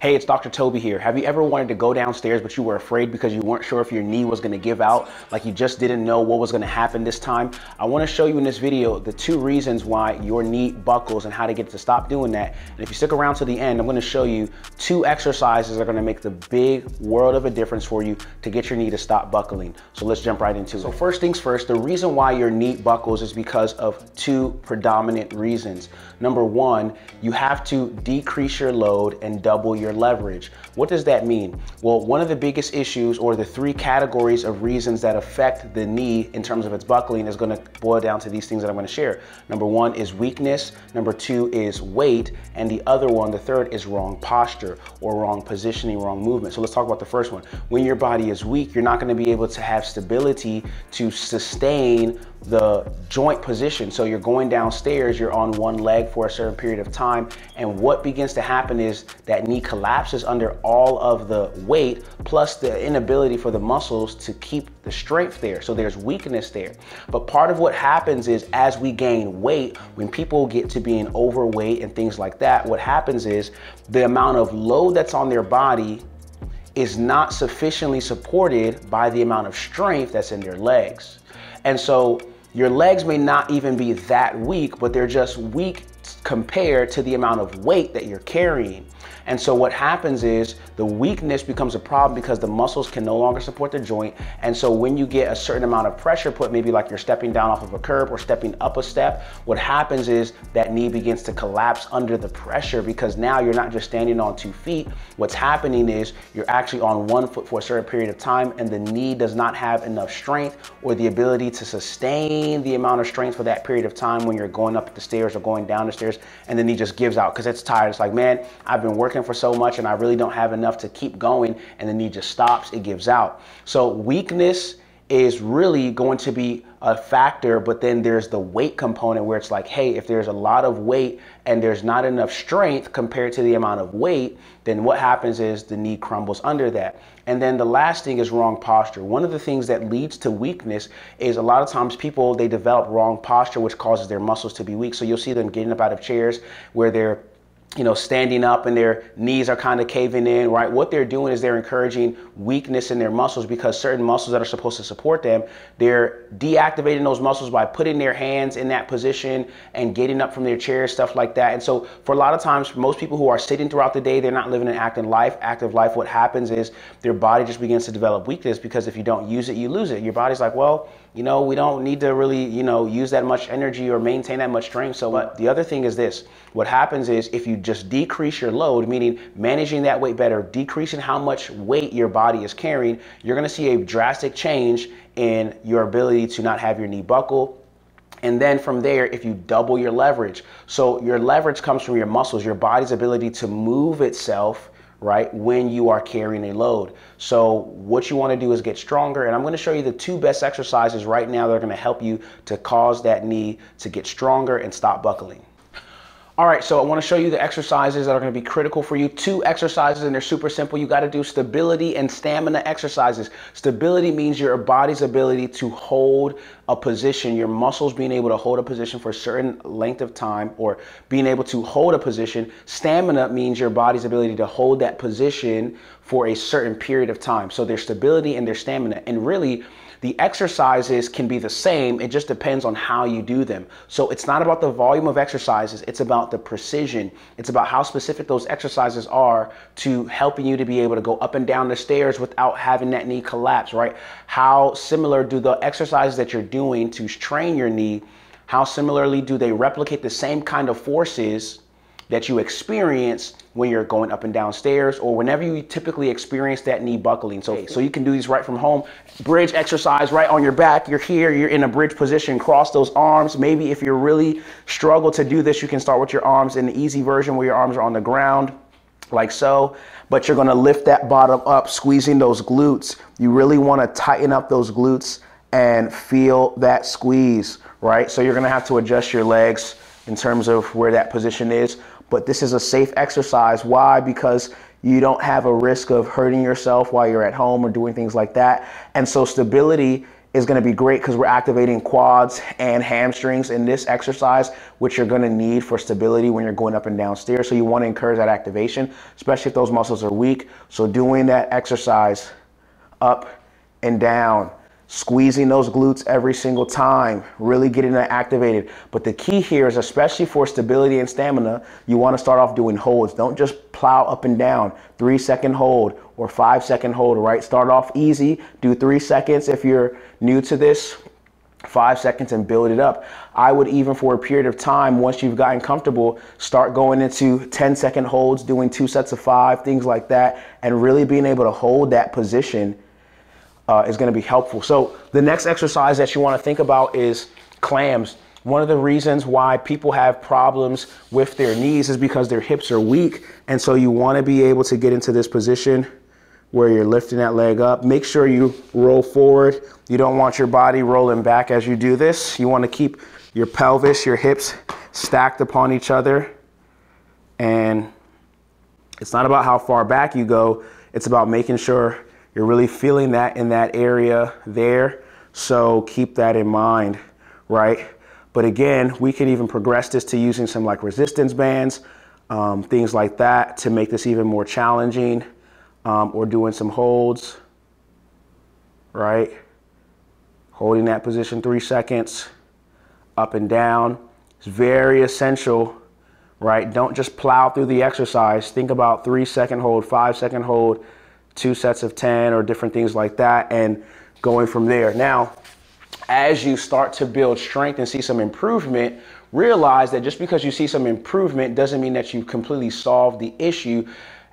Hey, it's Dr. Toby here. Have you ever wanted to go downstairs but you were afraid because you weren't sure if your knee was going to give out, like you just didn't know what was going to happen this time? I want to show you in this video the two reasons why your knee buckles and how to get it to stop doing that. And if you stick around to the end, I'm going to show you two exercises that are going to make the big world of a difference for you to get your knee to stop buckling. So let's jump right into it. So first things first, the reason why your knee buckles is because of two predominant reasons. Number one, you have to decrease your load and double your leverage. What does that mean? Well, one of the biggest issues or the three categories of reasons that affect the knee in terms of its buckling is gonna boil down to these things that I'm gonna share. Number one is weakness, number two is weight, and the other one, the third is wrong posture or wrong positioning, wrong movement. So let's talk about the first one. When your body is weak, you're not gonna be able to have stability to sustain the joint position. So you're going downstairs, you're on one leg for a certain period of time. And what begins to happen is that knee collapses under all of the weight, plus the inability for the muscles to keep the strength there. So there's weakness there. But part of what happens is as we gain weight, when people get to being overweight and things like that, what happens is the amount of load that's on their body is not sufficiently supported by the amount of strength that's in their legs. And so your legs may not even be that weak, but they're just weak compared to the amount of weight that you're carrying. And so what happens is the weakness becomes a problem because the muscles can no longer support the joint. And so when you get a certain amount of pressure put, maybe like you're stepping down off of a curb or stepping up a step, what happens is that knee begins to collapse under the pressure because now you're not just standing on two feet. What's happening is you're actually on one foot for a certain period of time and the knee does not have enough strength or the ability to sustain the amount of strength for that period of time when you're going up the stairs or going down the stairs and the knee just gives out because it's tired. It's like, man, I've been working for so much and I really don't have enough to keep going and the knee just stops, it gives out. So weakness is really going to be a factor, but then there's the weight component where it's like, hey, if there's a lot of weight and there's not enough strength compared to the amount of weight, then what happens is the knee crumbles under that. And then the last thing is wrong posture. One of the things that leads to weakness is a lot of times people, they develop wrong posture, which causes their muscles to be weak. So you'll see them getting up out of chairs where they're you know, standing up and their knees are kind of caving in, right? What they're doing is they're encouraging weakness in their muscles because certain muscles that are supposed to support them, they're deactivating those muscles by putting their hands in that position and getting up from their chair, stuff like that. And so for a lot of times, most people who are sitting throughout the day, they're not living an active life. Active life, what happens is their body just begins to develop weakness because if you don't use it, you lose it. Your body's like, well, you know, we don't need to really, you know, use that much energy or maintain that much strength. So, but the other thing is this. What happens is if you just decrease your load, meaning managing that weight better, decreasing how much weight your body is carrying, you're gonna see a drastic change in your ability to not have your knee buckle, and then from there, if you double your leverage, so your leverage comes from your muscles, your body's ability to move itself right, when you are carrying a load. So what you wanna do is get stronger, and I'm gonna show you the two best exercises right now that are gonna help you to cause that knee to get stronger and stop buckling. All right, so I wanna show you the exercises that are gonna be critical for you. Two exercises and they're super simple. You gotta do stability and stamina exercises. Stability means your body's ability to hold a position, your muscles being able to hold a position for a certain length of time or being able to hold a position. Stamina means your body's ability to hold that position for a certain period of time. So there's stability and there's stamina. And really, the exercises can be the same, it just depends on how you do them. So it's not about the volume of exercises, it's about the precision. It's about how specific those exercises are to helping you to be able to go up and down the stairs without having that knee collapse, right? How similar do the exercises that you're doing to train your knee, how similarly do they replicate the same kind of forces that you experience when you're going up and down stairs or whenever you typically experience that knee buckling. So, so you can do these right from home. Bridge exercise right on your back. You're here, you're in a bridge position, cross those arms. Maybe if you really struggle to do this, you can start with your arms in the easy version where your arms are on the ground like so, but you're gonna lift that bottom up, squeezing those glutes. You really wanna tighten up those glutes and feel that squeeze, right? So you're gonna have to adjust your legs in terms of where that position is but this is a safe exercise. Why? Because you don't have a risk of hurting yourself while you're at home or doing things like that. And so stability is going to be great because we're activating quads and hamstrings in this exercise, which you're going to need for stability when you're going up and down stairs. So you want to encourage that activation, especially if those muscles are weak. So doing that exercise up and down, squeezing those glutes every single time, really getting that activated. But the key here is, especially for stability and stamina, you want to start off doing holds. Don't just plow up and down, three second hold or five second hold, right? Start off easy, do three seconds if you're new to this, five seconds and build it up. I would even for a period of time, once you've gotten comfortable, start going into 10 second holds, doing two sets of five, things like that, and really being able to hold that position uh, is gonna be helpful. So the next exercise that you wanna think about is clams. One of the reasons why people have problems with their knees is because their hips are weak. And so you wanna be able to get into this position where you're lifting that leg up. Make sure you roll forward. You don't want your body rolling back as you do this. You want to keep your pelvis, your hips stacked upon each other. And it's not about how far back you go, it's about making sure you're really feeling that in that area there. So keep that in mind, right? But again, we can even progress this to using some like resistance bands, um, things like that to make this even more challenging um, or doing some holds, right? Holding that position three seconds, up and down. It's very essential, right? Don't just plow through the exercise. Think about three second hold, five second hold, two sets of 10 or different things like that and going from there. Now, as you start to build strength and see some improvement, realize that just because you see some improvement doesn't mean that you've completely solved the issue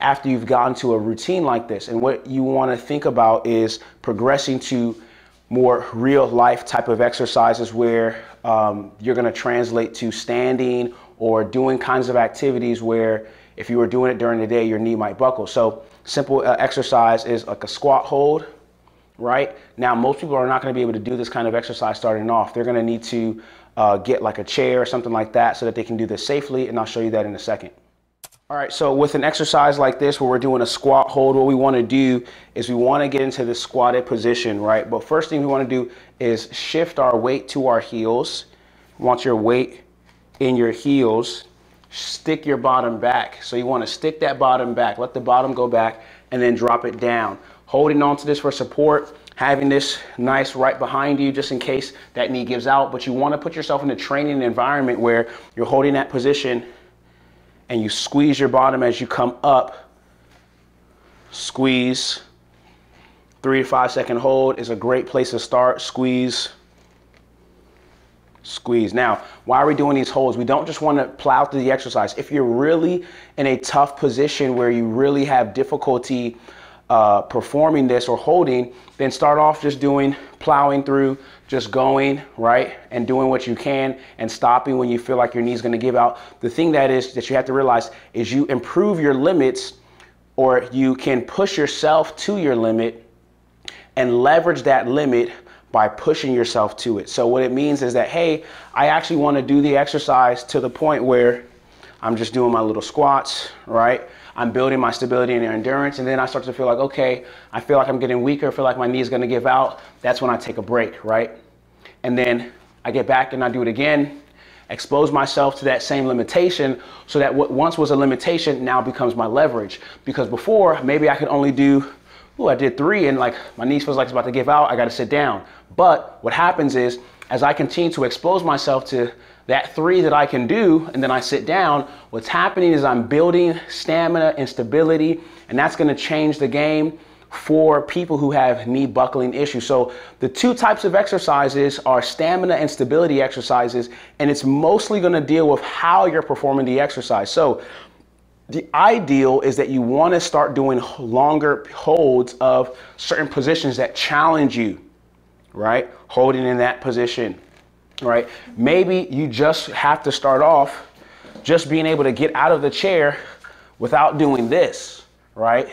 after you've gotten to a routine like this. And what you want to think about is progressing to more real life type of exercises where um, you're going to translate to standing or doing kinds of activities where if you were doing it during the day, your knee might buckle. So simple uh, exercise is like a squat hold, right? Now, most people are not going to be able to do this kind of exercise starting off. They're going to need to uh, get like a chair or something like that so that they can do this safely. And I'll show you that in a second. All right, so with an exercise like this where we're doing a squat hold, what we wanna do is we wanna get into the squatted position, right? But first thing we wanna do is shift our weight to our heels. want your weight in your heels. Stick your bottom back. So you wanna stick that bottom back, let the bottom go back, and then drop it down. Holding onto this for support, having this nice right behind you just in case that knee gives out, but you wanna put yourself in a training environment where you're holding that position and you squeeze your bottom as you come up. Squeeze. Three to five second hold is a great place to start. Squeeze. Squeeze. Now, why are we doing these holds? We don't just want to plow through the exercise. If you're really in a tough position where you really have difficulty uh, performing this or holding, then start off just doing plowing through, just going, right, and doing what you can and stopping when you feel like your knee's gonna give out. The thing that is that you have to realize is you improve your limits or you can push yourself to your limit and leverage that limit by pushing yourself to it. So what it means is that, hey, I actually wanna do the exercise to the point where I'm just doing my little squats, right? I'm building my stability and endurance, and then I start to feel like, okay, I feel like I'm getting weaker, I feel like my knee is gonna give out. That's when I take a break, right? And then I get back and I do it again, expose myself to that same limitation so that what once was a limitation now becomes my leverage. Because before, maybe I could only do, oh, I did three and like my knee feels like it's about to give out, I gotta sit down. But what happens is, as I continue to expose myself to that three that I can do, and then I sit down, what's happening is I'm building stamina and stability, and that's gonna change the game for people who have knee buckling issues. So the two types of exercises are stamina and stability exercises, and it's mostly gonna deal with how you're performing the exercise. So the ideal is that you wanna start doing longer holds of certain positions that challenge you, right? Holding in that position, right? Maybe you just have to start off just being able to get out of the chair without doing this, right?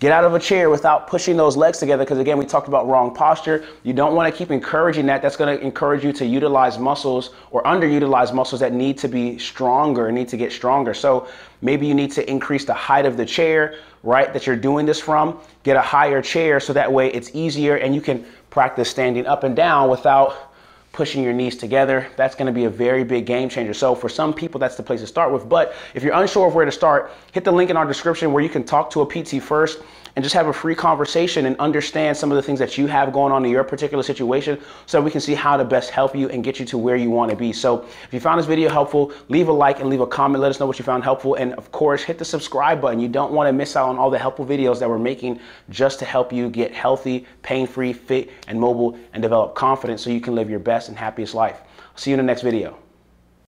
Get out of a chair without pushing those legs together because again, we talked about wrong posture. You don't want to keep encouraging that. That's going to encourage you to utilize muscles or underutilize muscles that need to be stronger, need to get stronger. So maybe you need to increase the height of the chair, right, that you're doing this from. Get a higher chair so that way it's easier and you can practice standing up and down without pushing your knees together. That's going to be a very big game changer. So for some people, that's the place to start with. But if you're unsure of where to start, hit the link in our description where you can talk to a PT first and just have a free conversation and understand some of the things that you have going on in your particular situation so we can see how to best help you and get you to where you want to be. So if you found this video helpful, leave a like and leave a comment. Let us know what you found helpful. And of course, hit the subscribe button. You don't want to miss out on all the helpful videos that we're making just to help you get healthy, pain-free, fit, and mobile and develop confidence so you can live your best and happiest life. See you in the next video.